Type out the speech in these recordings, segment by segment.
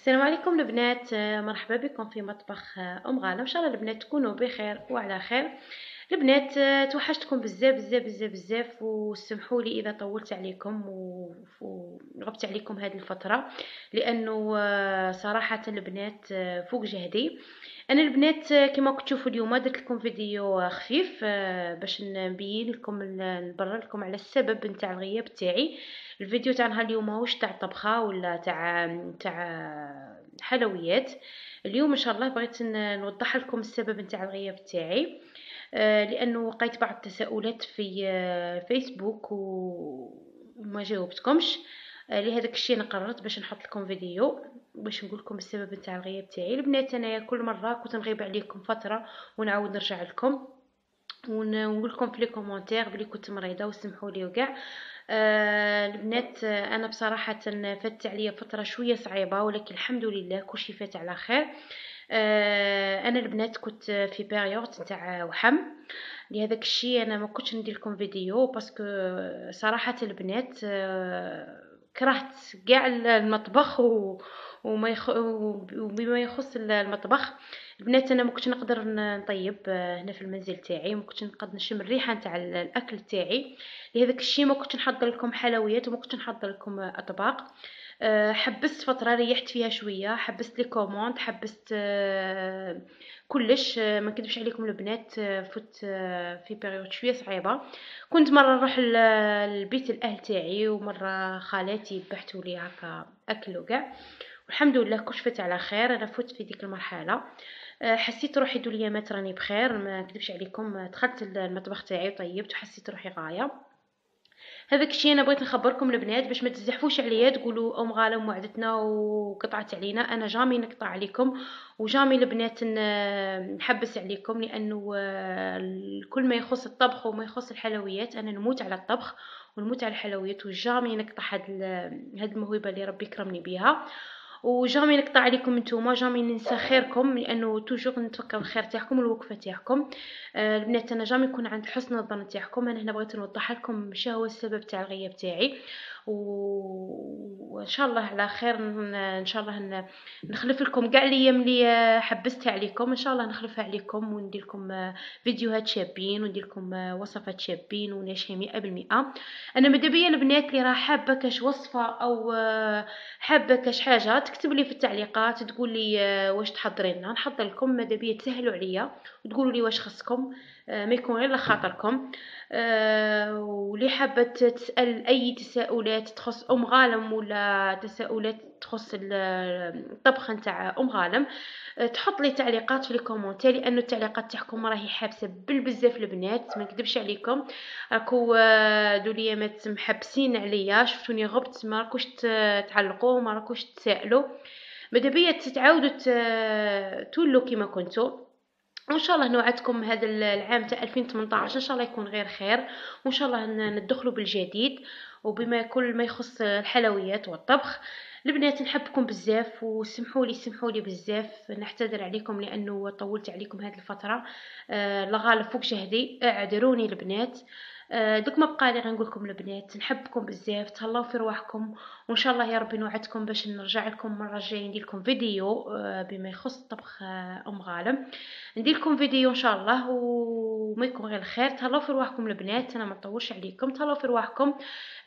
السلام عليكم البنات مرحبا بكم في مطبخ أم غالة. إن شاء الله البنات تكونوا بخير وعلى خير. البنات توحشتكم بزاف بزاف بزاف بزاف وسمحوا لي إذا طولت عليكم وغبت عليكم هذه الفترة. لأنه صراحة البنات فوق جهدي. أنا البنات كما تشوفوا اليوم درت لكم فيديو خفيف باش نبين لكم نبرر لكم على السبب نتاع الغياب تاعي. الفيديو تاع نهار اليوم ماهوش تاع طبخة ولا تاع تاع حلويات. اليوم إن شاء الله بغيت نوضح لكم السبب نتاع الغياب تاعي. آه، لأنه وقيت بعض التساؤلات في آه، فيسبوك وما جاوبتكمش. آه، لهذاك الشيء أنا قررت باش نحط لكم فيديو باش نقول لكم السبب نتاع الغياب تاعي. البنات أنايا كل مرة كنت نغيب عليكم فترة ونعاود نرجع لكم ونقول لكم في les commentaires بلي كنت مريضة وسمحوا لي وكاع. آه البنات آه أنا بصراحة فاتت عليا فترة شوية صعيبة ولكن الحمد لله كلشي فات على خير. آه أنا البنات كنت في période تاع وحم. لهذاك الشيء أنا ما كنتش ندير لكم فيديو parce que صراحة البنات آه كرهت كاع المطبخ و وما يخ... وبما يخص المطبخ. البنات أنا ما كنتش نقدر نطيب آه، هنا في المنزل تاعي ما كنتش نقدر نشم الريحة نتاع الأكل تاعي. لهذاك الشيء ما كنتش نحضر لكم حلويات وما كنتش نحضر لكم أطباق. آه، حبست فترة ريحت فيها شوية حبست les commandes حبست آه، كلش ما نكذبش عليكم البنات فوت في période شوية صعيبة. كنت مرة نروح لبيت الأهل تاعي ومرة خالاتي بعثوا لي هكا أكل وكاع. والحمد لله كلش فات على خير أنا فوت في ديك المرحلة. حسيت روحي دوليامات راني بخير ما نكذبش عليكم دخلت المطبخ تاعي وطيبت وحسيت روحي غاية. هذاك الشيء أنا بغيت نخبركم البنات باش ما تزحفوش عليا تقولوا أم غالة وعدتنا وقطعت علينا. أنا جامي نقطع عليكم وجامي البنات نحبس عليكم لأنه آه، كل ما يخص الطبخ وما يخص الحلويات. أنا نموت على الطبخ ونموت على الحلويات وجامي نقطع هاد هاد الموهبة اللي ربي كرمني بها وجامي نقطع عليكم نتوما جامي ننسى خيركم لأنه توجور نتفكر الخير تاعكم والوقفة تاعكم. آه البنات أنا جامي يكون عند حسن الظن تاعكم أنا هنا بغيت نوضح لكم شنو هو السبب تاع الغياب تاعي. وإن شاء الله على خير إن شاء الله نخلف لكم كاع الأيام اللي حبستها عليكم. إن شاء الله نخلفها عليكم وندير لكم فيديوهات شابين وندير لكم وصفات شابين وناجحين 100% أنا ماذا بيا البنات اللي راه حابة كاش وصفة أو حابة كاش حاجة تكتب لي في التعليقات تقول لي واش تحضري لنا نحضر لكم ماذا بيا تسهلوا عليا وتقولوا لي واش خصكم. ما يكون غير لخاطركم أه واللي حابة تسأل أي تساؤلات تخص أم غالم ولا تساؤلات تخص الطبخ نتاع أم غالم أه تحط لي تعليقات في ال commentaires لأنه التعليقات تاعكم راهي حابسة بالبزاف البنات ما نكذبش عليكم. راكو آه، دوليا ما محبسين عليا. شفتوني غبت ما راكوش تعلقوا ما راكوش تسائلوا ماذا بيا تتعاودوا تولوا كما كنتو وإن شاء الله نوعدكم هذا العام تاع 2018 إن شاء الله يكون غير خير. وإن شاء الله ندخلوا بالجديد. وبما كل ما يخص الحلويات والطبخ البنات نحبكم بزاف وسمحوا لي سمحوا لي بزاف. نعتذر عليكم لأنه طولت عليكم هذه الفترة. آه لغالب فوق جهدي. اعذروني البنات. آه، دوك ما بقى لي غنقول لكم البنات نحبكم بزاف تهلاو في رواحكم وان شاء الله يا ربي نوعدكم باش نرجع لكم مرة جاية ندير لكم فيديو آه، بما يخص طبخ آه، أم غالم. ندير لكم فيديو ان شاء الله وما يكون غير الخير. تهلاو في رواحكم البنات أنا ما نطولش عليكم. تهلاو في رواحكم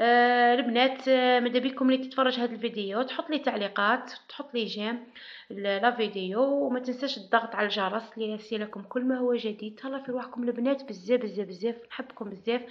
البنات ماذا بيكم اللي تتفرج هذا الفيديو. تحط لي تعليقات تحط لي جيم لا فيديو وما تنساش الضغط على الجرس ليصلكم كل ما هو جديد. تهلا في رواحكم البنات بزاف بزاف بزاف. نحبكم بزاف.